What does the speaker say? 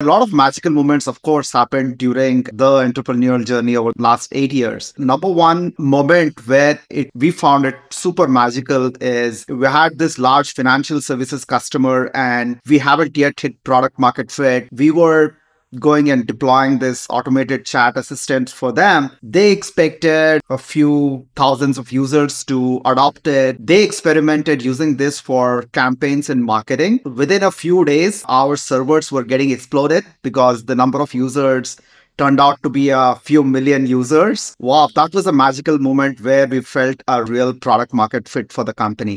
A lot of magical moments, of course, happened during the entrepreneurial journey over the last eight years. Number one moment where it, we found it super magical is we had this large financial services customer and we haven't yet hit product market fit. We were going and deploying this automated chat assistant for them, they expected a few thousands of users to adopt it. They experimented using this for campaigns and marketing. Within a few days, our servers were getting exploded because the number of users turned out to be a few million users. Wow, that was a magical moment where we felt a real product market fit for the company.